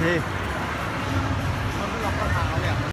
थे।